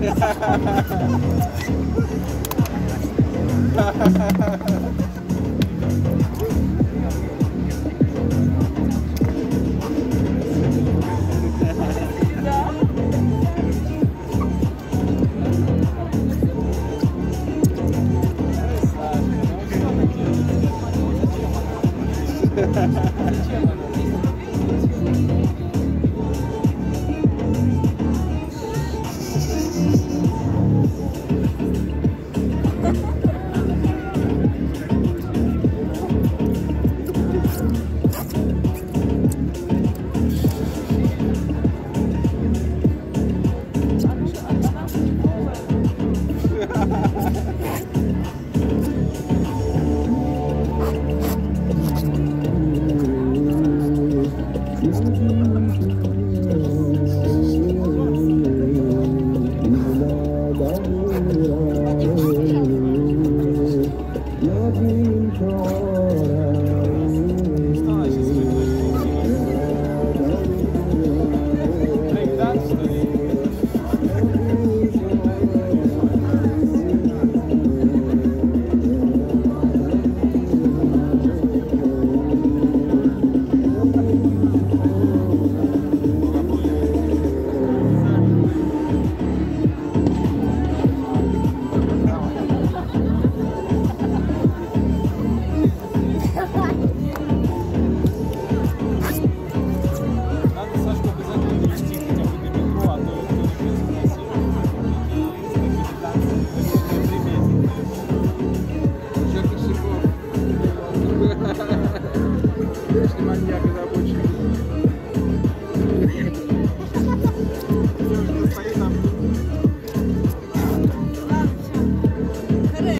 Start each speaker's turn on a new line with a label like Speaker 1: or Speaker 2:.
Speaker 1: Ha ha ha.
Speaker 2: Love me,
Speaker 3: внимание к рабочим.